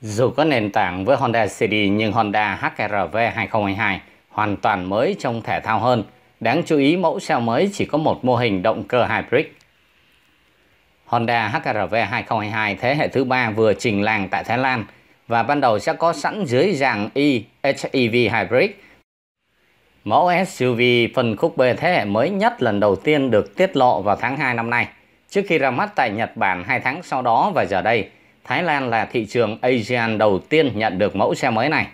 Dù có nền tảng với Honda CD nhưng Honda HR-V 2022 hoàn toàn mới trong thể thao hơn. Đáng chú ý mẫu xe mới chỉ có một mô hình động cơ hybrid. Honda HR-V 2022 thế hệ thứ ba vừa trình làng tại Thái Lan và ban đầu sẽ có sẵn dưới dạng e-HEV Hybrid. Mẫu SUV phân khúc B thế hệ mới nhất lần đầu tiên được tiết lộ vào tháng 2 năm nay. Trước khi ra mắt tại Nhật Bản 2 tháng sau đó và giờ đây, Thái Lan là thị trường ASEAN đầu tiên nhận được mẫu xe mới này.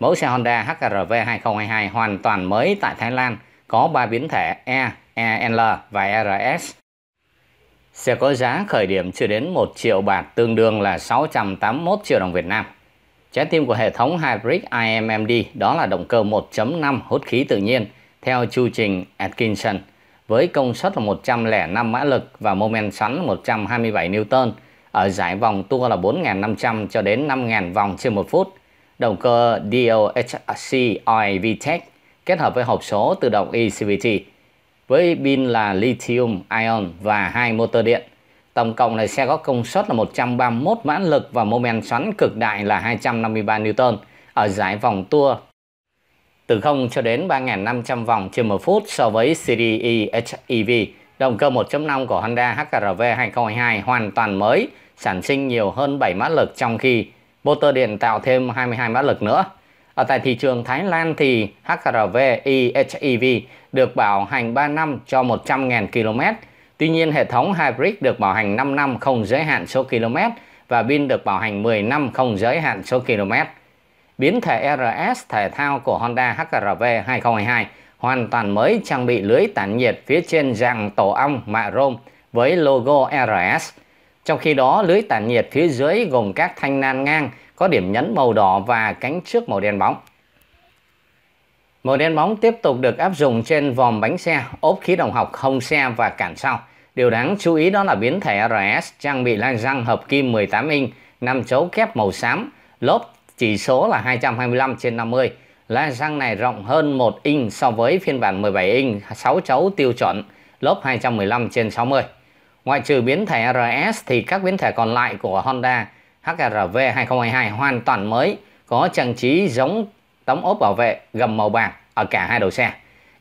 Mẫu xe Honda HRV 2022 hoàn toàn mới tại Thái Lan, có 3 biến thể E, EL và RS. Xe có giá khởi điểm chưa đến 1 triệu bạt tương đương là 681 triệu đồng Việt Nam. Trái tim của hệ thống Hybrid IMMD đó là động cơ 1.5 hút khí tự nhiên theo chu trình Atkinson với công suất là 105 mã lực và mô men xoắn 127 Newton ở giải vòng tua là 4.500 cho đến 5.000 vòng trên một phút. Động cơ DOHC Oil VTEC kết hợp với hộp số tự động ECVT với pin là lithium ion và hai motor điện. Tổng cộng này xe có công suất là 131 mã lực và mô men xoắn cực đại là 253 Newton ở giải vòng tua từ 0 cho đến 3.500 vòng trên một phút so với CDE HEV. Động cơ 1.5 của Honda HRV 2022 hoàn toàn mới, sản sinh nhiều hơn 7 mã lực trong khi motor điện tạo thêm 22 mã lực nữa. Ở tại thị trường Thái Lan thì HRV EHEV được bảo hành 3 năm cho 100.000 km. Tuy nhiên hệ thống Hybrid được bảo hành 5 năm không giới hạn số km và pin được bảo hành 10 năm không giới hạn số km. Biến thể RS thể thao của Honda HRV 2022 hoàn toàn mới trang bị lưới tản nhiệt phía trên dạng tổ ong mạ rôm với logo RS. Trong khi đó, lưới tản nhiệt phía dưới gồm các thanh nan ngang có điểm nhấn màu đỏ và cánh trước màu đen bóng. Màu đen bóng tiếp tục được áp dụng trên vòm bánh xe, ốp khí động học hông xe và cản sau. Điều đáng chú ý đó là biến thể RS trang bị lan răng hợp kim 18 inch, 5 chấu kép màu xám, lốp chỉ số là 225 trên 50. La răng này rộng hơn 1 inch so với phiên bản 17 inch 6 chấu tiêu chuẩn, lớp 215 trên 60. Ngoại trừ biến thể RS thì các biến thể còn lại của Honda HRV 2022 hoàn toàn mới, có trang trí giống tấm ốp bảo vệ gầm màu bạc ở cả hai đầu xe.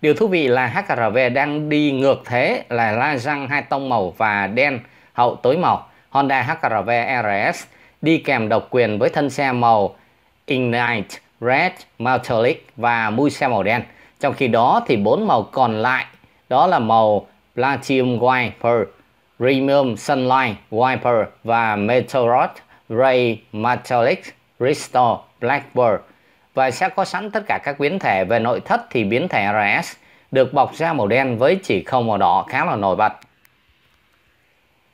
Điều thú vị là HRV đang đi ngược thế là la răng hai tông màu và đen hậu tối màu. Honda HRV RS đi kèm độc quyền với thân xe màu Ignite, Red, Metallic và mui xe màu đen. Trong khi đó thì bốn màu còn lại đó là màu Platinum White, Pearl, Premium Sunlight Wiper và Meteorite Ray Metallic Restore Blackbird và sẽ có sẵn tất cả các biến thể về nội thất thì biến thể RS được bọc da màu đen với chỉ không màu đỏ khá là nổi bật.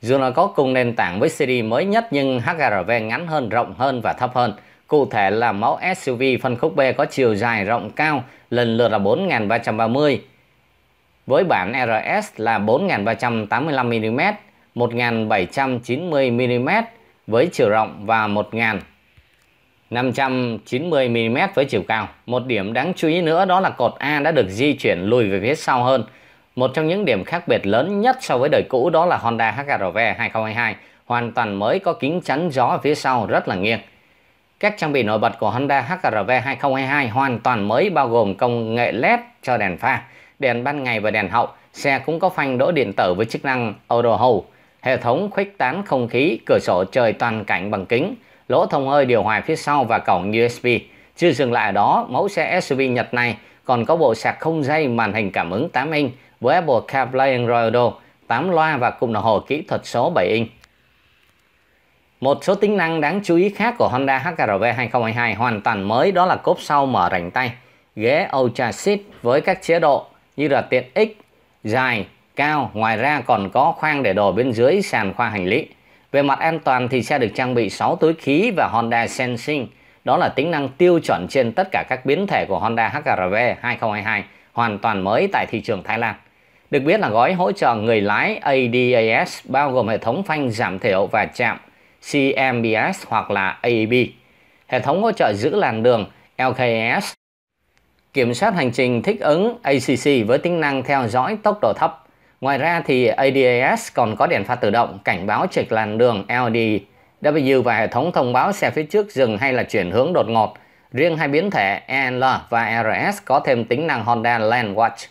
Dù là có cùng nền tảng với CD mới nhất nhưng HRV ngắn hơn, rộng hơn và thấp hơn. Cụ thể là mẫu SUV phân khúc B có chiều dài rộng cao lần lượt là 4.330 với bản RS là 4.385mm, 1.790mm với chiều rộng và 1.590mm với chiều cao. Một điểm đáng chú ý nữa đó là cột A đã được di chuyển lùi về phía sau hơn. Một trong những điểm khác biệt lớn nhất so với đời cũ đó là Honda HRV 2022 hoàn toàn mới có kính chắn gió ở phía sau rất là nghiêng. Các trang bị nổi bật của Honda HRV 2022 hoàn toàn mới bao gồm công nghệ LED cho đèn pha, đèn ban ngày và đèn hậu. Xe cũng có phanh đỗ điện tử với chức năng Auto Hold, hệ thống khuếch tán không khí, cửa sổ trời toàn cảnh bằng kính, lỗ thông hơi điều hòa phía sau và cổng USB. Chưa dừng lại ở đó, mẫu xe SUV Nhật này còn có bộ sạc không dây màn hình cảm ứng 8 inch với Apple CarPlay Android Auto, 8 loa và cụm đồng hồ kỹ thuật số 7 inch. Một số tính năng đáng chú ý khác của Honda HRV 2022 hoàn toàn mới đó là cốp sau mở rảnh tay, ghế Ultra Seat với các chế độ như là tiện ích, dài, cao. Ngoài ra còn có khoang để đồ bên dưới sàn khoang hành lý. Về mặt an toàn thì xe được trang bị 6 túi khí và Honda Sensing. Đó là tính năng tiêu chuẩn trên tất cả các biến thể của Honda HRV 2022 hoàn toàn mới tại thị trường Thái Lan. Được biết là gói hỗ trợ người lái ADAS bao gồm hệ thống phanh giảm thiểu và chạm CMBS hoặc là AEB, hệ thống hỗ trợ giữ làn đường LKS, kiểm soát hành trình thích ứng ACC với tính năng theo dõi tốc độ thấp. Ngoài ra thì ADAS còn có đèn pha tự động cảnh báo trịch làn đường LDW và hệ thống thông báo xe phía trước dừng hay là chuyển hướng đột ngột. Riêng hai biến thể EL và RS có thêm tính năng Honda Lane Watch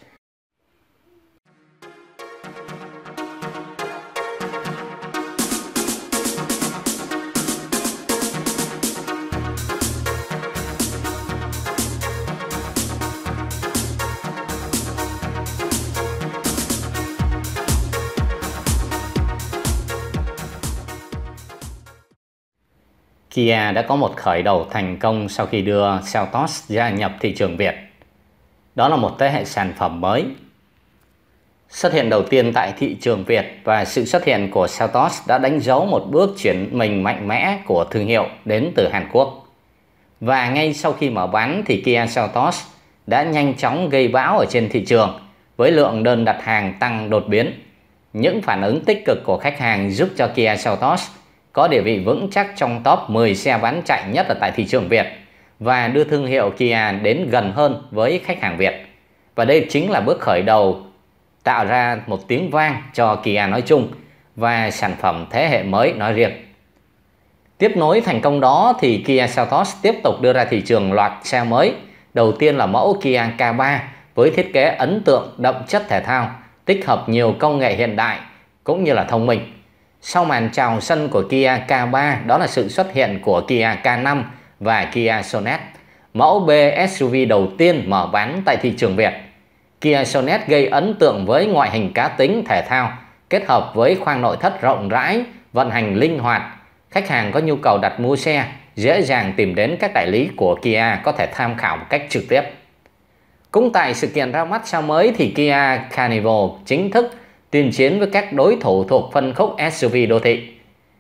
Kia đã có một khởi đầu thành công sau khi đưa Seltos gia nhập thị trường Việt. Đó là một thế hệ sản phẩm mới. Xuất hiện đầu tiên tại thị trường Việt và sự xuất hiện của Seltos đã đánh dấu một bước chuyển mình mạnh mẽ của thương hiệu đến từ Hàn Quốc. Và ngay sau khi mở bán thì Kia Seltos đã nhanh chóng gây bão ở trên thị trường với lượng đơn đặt hàng tăng đột biến. Những phản ứng tích cực của khách hàng giúp cho Kia Seltos có địa vị vững chắc trong top 10 xe bán chạy nhất ở tại thị trường Việt và đưa thương hiệu Kia đến gần hơn với khách hàng Việt. Và đây chính là bước khởi đầu tạo ra một tiếng vang cho Kia nói chung và sản phẩm thế hệ mới nói riêng. Tiếp nối thành công đó thì Kia Seltos tiếp tục đưa ra thị trường loạt xe mới. Đầu tiên là mẫu Kia K3 với thiết kế ấn tượng đậm chất thể thao, tích hợp nhiều công nghệ hiện đại cũng như là thông minh. Sau màn chào sân của Kia K3 đó là sự xuất hiện của Kia K5 và Kia Sonet. Mẫu B SUV đầu tiên mở bán tại thị trường Việt. Kia Sonet gây ấn tượng với ngoại hình cá tính thể thao kết hợp với khoang nội thất rộng rãi, vận hành linh hoạt. Khách hàng có nhu cầu đặt mua xe dễ dàng tìm đến các đại lý của Kia có thể tham khảo một cách trực tiếp. Cũng tại sự kiện ra mắt sao mới thì Kia Carnival chính thức tuyên chiến với các đối thủ thuộc phân khúc SUV đô thị.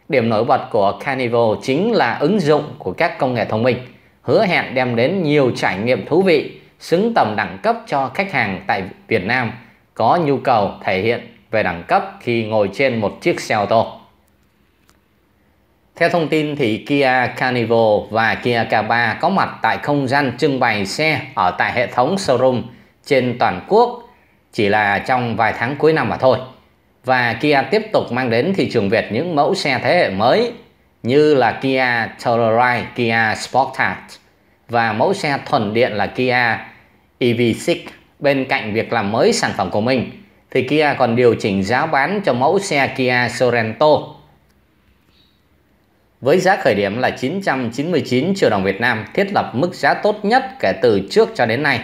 Điểm nổi bật của Carnival chính là ứng dụng của các công nghệ thông minh, hứa hẹn đem đến nhiều trải nghiệm thú vị, xứng tầm đẳng cấp cho khách hàng tại Việt Nam có nhu cầu thể hiện về đẳng cấp khi ngồi trên một chiếc xe ô tô. Theo thông tin thì Kia Carnival và Kia K3 có mặt tại không gian trưng bày xe ở tại hệ thống showroom trên toàn quốc chỉ là trong vài tháng cuối năm mà thôi. Và Kia tiếp tục mang đến thị trường Việt những mẫu xe thế hệ mới như là Kia Telluride, Kia Sportage và mẫu xe thuần điện là Kia EV6. Bên cạnh việc làm mới sản phẩm của mình thì Kia còn điều chỉnh giá bán cho mẫu xe Kia Sorento với giá khởi điểm là 999 triệu đồng Việt Nam thiết lập mức giá tốt nhất kể từ trước cho đến nay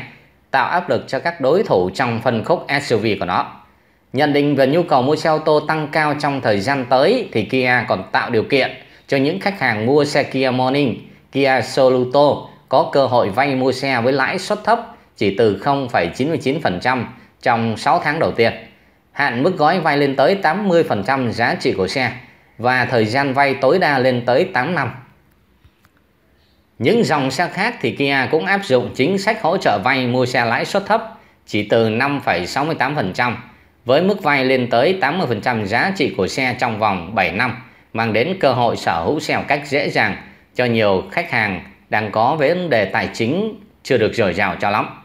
tạo áp lực cho các đối thủ trong phân khúc SUV của nó. Nhận định về nhu cầu mua xe ô tô tăng cao trong thời gian tới thì Kia còn tạo điều kiện cho những khách hàng mua xe Kia Morning, Kia Soluto có cơ hội vay mua xe với lãi suất thấp chỉ từ 0,99% trong 6 tháng đầu tiên. Hạn mức gói vay lên tới 80% giá trị của xe và thời gian vay tối đa lên tới 8 năm. Những dòng xe khác thì Kia cũng áp dụng chính sách hỗ trợ vay mua xe lãi suất thấp chỉ từ 5,68% với mức vay lên tới 80% giá trị của xe trong vòng 7 năm mang đến cơ hội sở hữu xe một cách dễ dàng cho nhiều khách hàng đang có vấn đề tài chính chưa được dồi dào cho lắm.